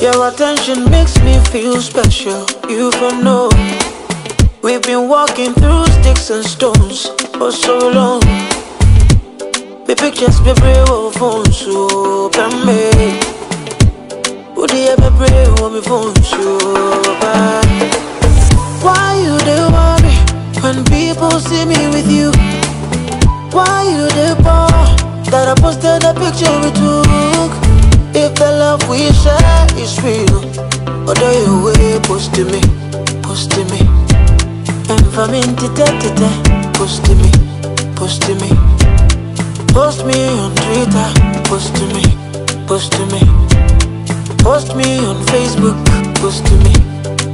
Your attention makes me feel special. You for know we've been walking through sticks and stones for so long. The pictures be brave of phone so me. Would you ever brave on me phone so? Why you worry when people see me with you? Why you dey bore that I posted a picture we took? If the love we share is real, although you way post to me, post to me. And for me, tete, post to me, post to me. Post me on Twitter, post to me, post to me. Post me on Facebook, post to me,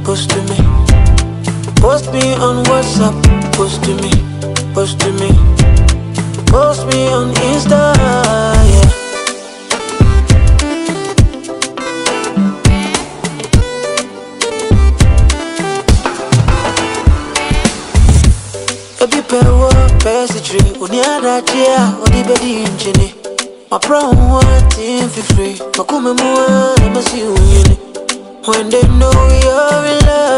post to me. Post me on WhatsApp, post to me, post to me. Post me on Insta, yeah. Ebi pewo pesitri, uni adajia, odi bedi injini. One team for free, makume muwa, nemasi uyini. When they know you're in love,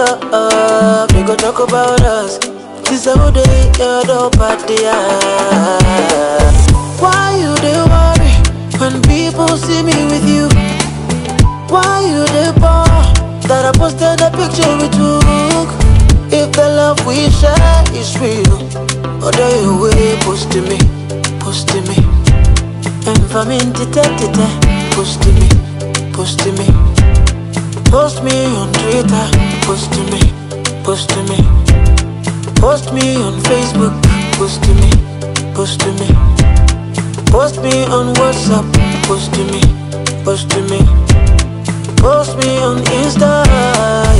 talk about us. This heard up at the eye. Why you they worry when people see me with you? Why you they bore that I posted a picture we took? If the love we share is real, although you way post to me, post to me. And for me, tete, post to me, post to me. Post me on Twitter, post to me, post to me. Post me on Facebook, post to me, post to me. Post me on WhatsApp, post to me, post to me. Post me on Insta,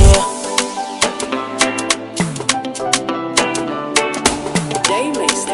yeah. J Mason.